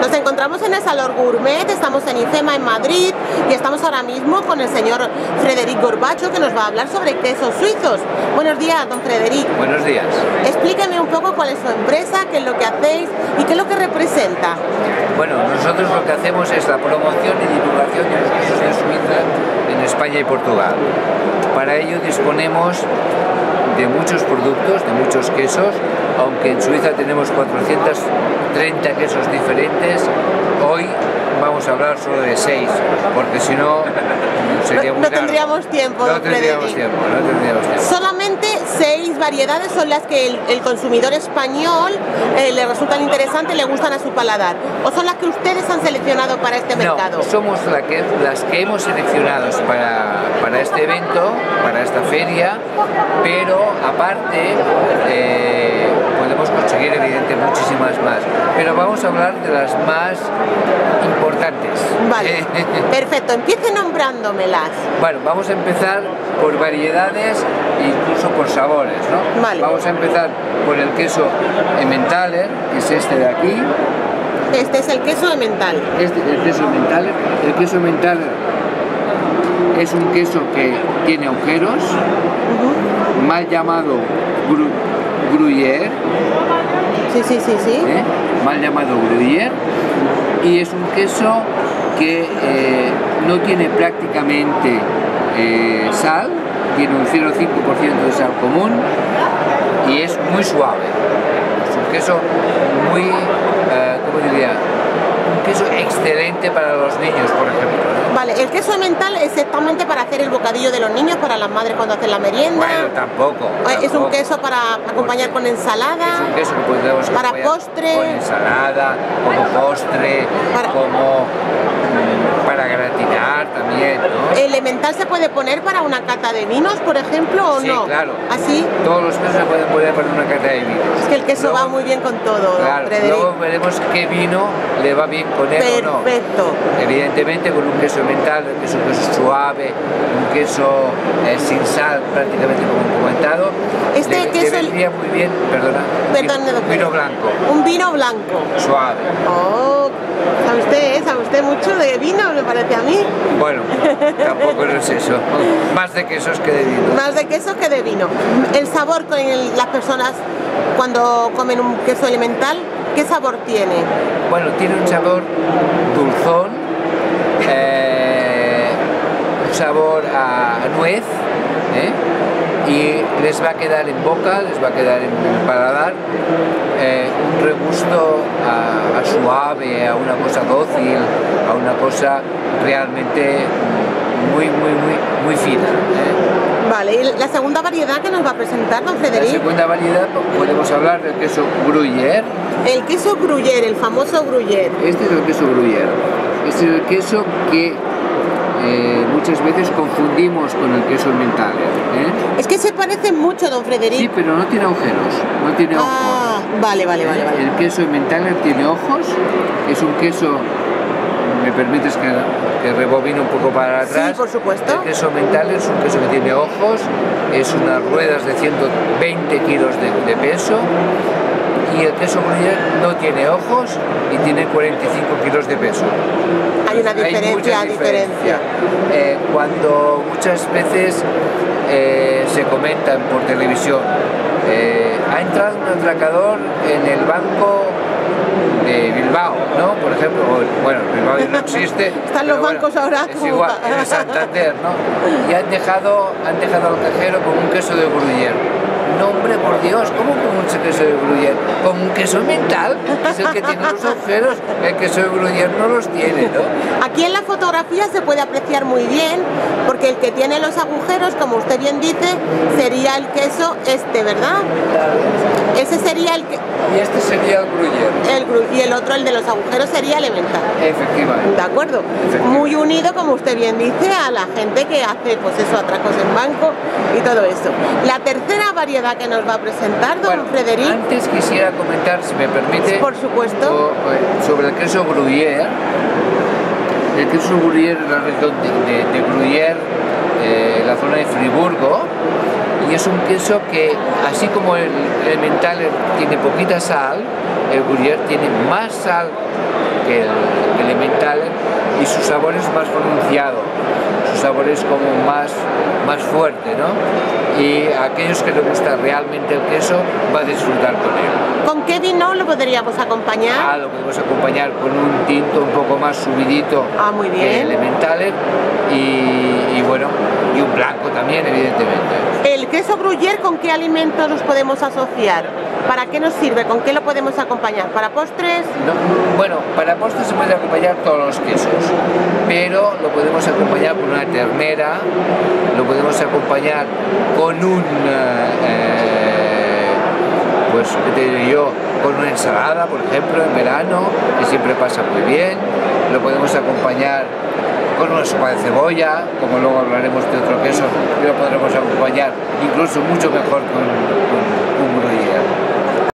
Nos encontramos en el Salón Gourmet, estamos en IFEMA en Madrid y estamos ahora mismo con el señor Frederic Gorbacho que nos va a hablar sobre quesos suizos. Buenos días, don Frederic. Buenos días. Explíqueme un poco cuál es su empresa, qué es lo que hacéis y qué es lo que representa. Bueno, nosotros lo que hacemos es la promoción y divulgación de los quesos de Suiza en España y Portugal. Para ello disponemos de muchos productos, de muchos quesos, aunque en Suiza tenemos 430 quesos diferentes, hoy vamos a hablar solo de 6, porque si no sería muy No tendríamos tiempo, no tendríamos tiempo, no tendríamos tiempo. Solamente seis variedades son las que el, el consumidor español eh, le resultan interesantes le gustan a su paladar. ¿O son las que ustedes han seleccionado para este mercado? No, somos la que- las que hemos seleccionado para, para este evento, para esta feria, pero aparte eh, podemos conseguir evidentemente muchísimas más. Pero vamos a hablar de las más importantes. Vale, perfecto. Empiece nombrándomelas. Bueno, vamos a empezar por variedades e incluso por sabores, ¿no? Vale. Vamos a empezar por el queso Emmentaler, que es este de aquí. Este es el queso de mental. Este, el queso Emmentaler. El queso Emmentaler es un queso que tiene agujeros, mal llamado gru- gruyère, Sí, sí, sí, sí. ¿eh? mal llamado gruyère, y es un queso que eh, no tiene prácticamente eh, sal, tiene un 0,5% de sal común y es muy suave. Es un queso muy, ¿cómo diría? Un queso excelente para los niños, por ejemplo. Vale, el queso mental es exactamente para hacer el bocadillo de los niños, para las madres cuando hacen la merienda. Bueno, tampoco. Eh, Es un queso para acompañar con Es ensalada. un queso que podemos Para postre. Con ensalada, como postre, Para- como mm, para gratinar también, ¿no? ¿El elemental se puede poner para una cata de vinos, por ejemplo, o sí, no? claro. ¿Así? Todos los quesos se pueden poner para una cata de vinos. Es que el queso Luego- va muy bien con todo, Claro, Frederic. luego veremos qué vino le va bien con él o no. Perfecto. Evidentemente con un queso mental, un queso suave, un queso eh, sin sal prácticamente como comentado. Este le, le queso- vendría muy bien, perdona, Perdón, vino, don vino Frederic. blanco, Un vino blanco. suave. Oh, ¿sabe usted, eh? ¿Sabe usted mucho de vino, me parece a mí? Bueno, tampoco no es eso. Más de quesos que de vino. Más de queso que de vino. El sabor con el- las personas cuando comen un queso elemental, ¿qué sabor tiene? Bueno, tiene un sabor dulzón, eh, un sabor a, a nuez, ¿eh? Les va a quedar en boca, les va a quedar en el paladar eh, un regusto a, a suave, a una cosa dócil, a una cosa realmente muy, muy, muy, muy fina. ¿eh? Vale, y la segunda variedad que nos va a presentar don La Frederic, segunda variedad podemos hablar del queso gruyère. el queso gruyère, el famoso gruyère. Este es el queso gruyère. Este es el queso que eh, muchas veces confundimos con el queso Emmentaler. ¿eh? Es que se parece mucho, don Frederic. Sí, pero no tiene agujeros, no tiene ojos. ah, vale, vale, vale, vale. El queso Emmentaler tiene ojos, es un queso, me permites que, que rebobine un poco para Sí, atrás. por supuesto. El queso Emmentaler es un queso que tiene ojos, es unas ruedas de 120 kilos de, de peso y el queso Gruyère no tiene ojos y tiene 45 kilos de peso. Hay una diferencia, mucha diferencia. Eh, cuando muchas veces eh, se comentan por televisión, eh, ha entrado un atracador en el banco de Bilbao, ¿no? Por ejemplo, bueno, Bilbao ya no existe. Están los bancos ahora Es igual, en Santander, ¿no? Y han dejado, han dejado al cajero con un queso de gruyère. No, hombre, por Dios, ¿cómo con un queso de gruyère? Con un queso mental, es el que tiene los agujeros, el queso de gruyère no los tiene, ¿no? Aquí en la fotografía se puede apreciar muy bien, porque el que tiene los agujeros, como usted bien dice, sería el queso este, ¿verdad? Ese sería el que, Y este sería el gruyère, el gru- y el otro, el de los agujeros, sería elemental. efectivamente. ¿De acuerdo? Muy unido, como usted bien dice, a la gente que hace, pues eso, atracos en banco y todo eso. La tercera variedad que nos va a presentar, don Bueno, Frederic, antes quisiera comentar, si me permite, por supuesto. eh, sobre el queso gruyère. El queso gruyère, la región de, de, de Gruyère, eh, la zona de Friburgo y es un queso que, así como el Emmentaler tiene poquita sal, el Gruyère tiene más sal que el, que el Emmentaler y su sabor es más pronunciado, su sabor es como más, más fuerte, ¿no? Y a aquellos que les gusta realmente el queso va a disfrutar con él. ¿Con qué vino lo podríamos acompañar? Ah, lo podemos acompañar con un tinto un poco más subidito Ah, muy bien. que el Emmentaler y, y bueno, y un blanco también, evidentemente. ¿El queso gruyère con qué alimentos los podemos asociar? ¿Para qué nos sirve? ¿Con qué lo podemos acompañar? ¿Para postres? No, bueno, para postre se puede acompañar todos los quesos, pero lo podemos acompañar con una ternera, lo podemos acompañar con un, eh, pues, ¿qué te diré yo? Con una ensalada, por ejemplo, en verano, que siempre pasa muy bien. Lo podemos acompañar con una sopa de cebolla, como luego hablaremos de otro queso, y lo podremos acompañar incluso mucho mejor con